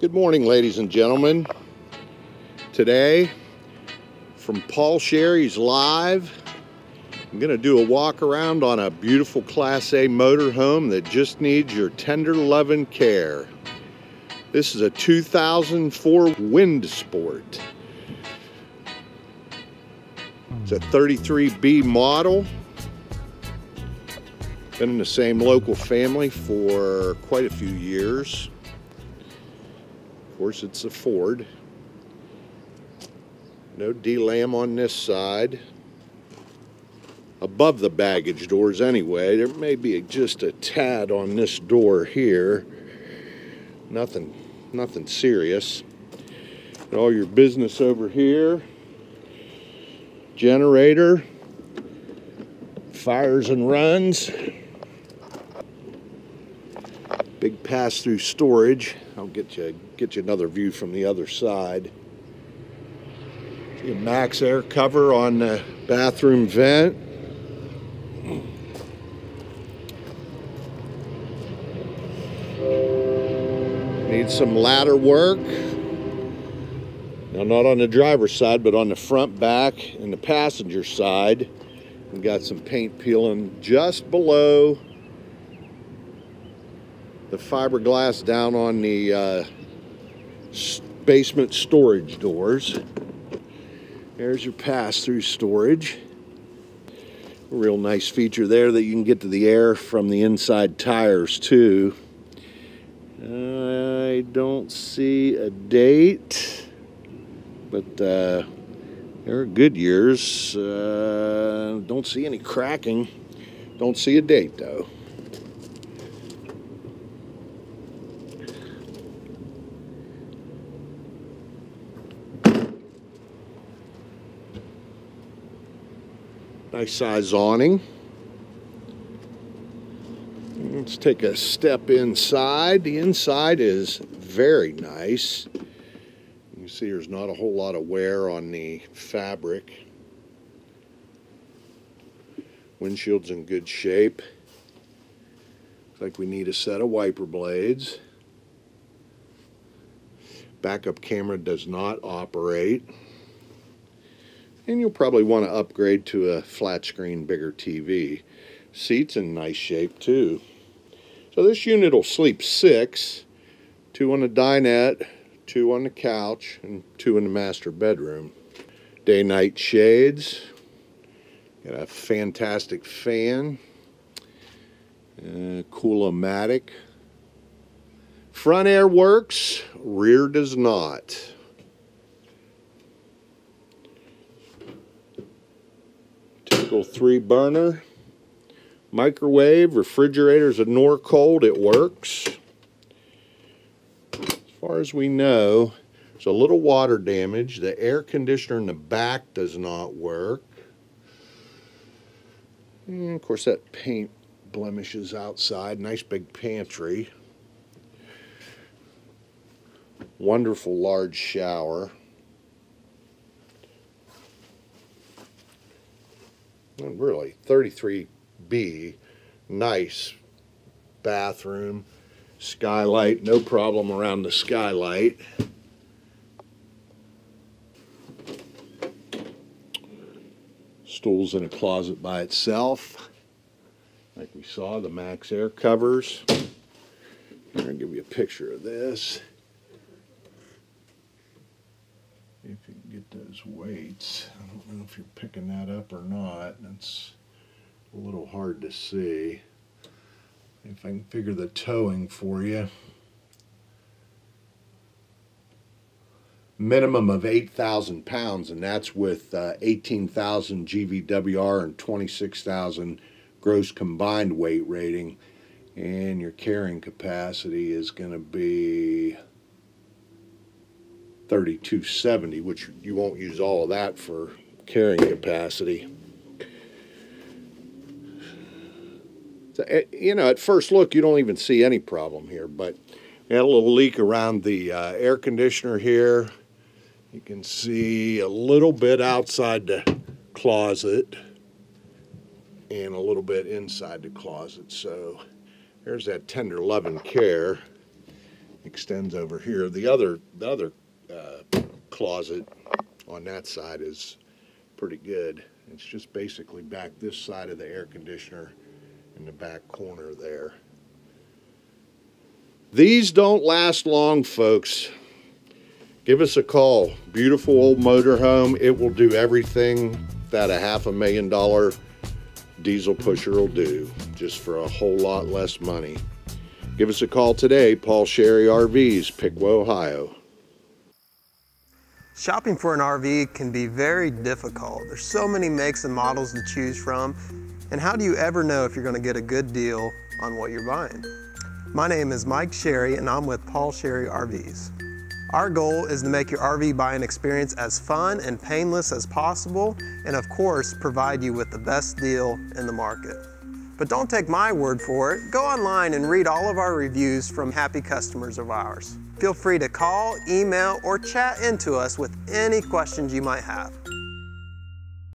Good morning, ladies and gentlemen. Today, from Paul Sherry's Live, I'm going to do a walk around on a beautiful Class A motorhome that just needs your tender loving care. This is a 2004 Windsport. It's a 33B model. Been in the same local family for quite a few years. Course, it's a Ford. No D-Lam on this side. Above the baggage doors anyway. There may be just a tad on this door here. Nothing, nothing serious. all your business over here. Generator. Fires and runs big pass-through storage. I'll get you get you another view from the other side. See a MaxxAir cover on the bathroom vent. Need some ladder work. Now not on the driver's side, but on the front, back, and the passenger side. We got some paint peeling just below the fiberglass down on the uh, basement storage doors. There's your pass-through storage. A real nice feature there that you can get to the air from the inside tires too. I don't see a date, but uh, they're good years. Uh, don't see any cracking. Don't see a date though. Nice size awning. Let's take a step inside. The inside is very nice. You can see there's not a whole lot of wear on the fabric. Windshield's in good shape. Looks like we need a set of wiper blades. Backup camera does not operate. And you'll probably want to upgrade to a flat screen bigger TV. Seats in nice shape too. So this unit will sleep six, two on the dinette, two on the couch, and two in the master bedroom. Day-night shades. Got a fantastic fan. Uh, Cool-O-Matic. Front air works, rear does not. Three burner. Microwave, refrigerator's a Norcold, it works. As far as we know, there's a little water damage. The air conditioner in the back does not work. And of course that paint blemishes outside. Nice big pantry. Wonderful large shower. Really 33B, nice bathroom, skylight, no problem around the skylight. Stools in a closet by itself. Like we saw, the MaxxAir covers. I'll give you a picture of this. if those weights. I don't know if you're picking that up or not. It's a little hard to see. If I can figure the towing for you. Minimum of 8,000 pounds, and that's with uh, 18,000 GVWR and 26,000 gross combined weight rating. And your carrying capacity is going to be 3270, which you won't use all of that for carrying capacity. So, eh, you know, at first look, you don't even see any problem here, but we had a little leak around the uh, air conditioner here. You can see a little bit outside the closet and a little bit inside the closet. So there's that tender loving care. extends over here. The other, the other uh, closet on that side is pretty good. It's just basically back this side of the air conditioner in the back corner there. These don't last long, folks. Give us a call. Beautiful old motorhome. It will do everything that a half a million dollar diesel pusher will do, just for a whole lot less money. Give us a call today, Paul Sherry RVs, Piqua, Ohio. Shopping for an RV can be very difficult. There's so many makes and models to choose from. And how do you ever know if you're gonna get a good deal on what you're buying? My name is Mike Sherry and I'm with Paul Sherry RVs. Our goal is to make your RV buying experience as fun and painless as possible and of course provide you with the best deal in the market. But don't take my word for it. Go online and read all of our reviews from happy customers of ours. Feel free to call, email, or chat into us with any questions you might have.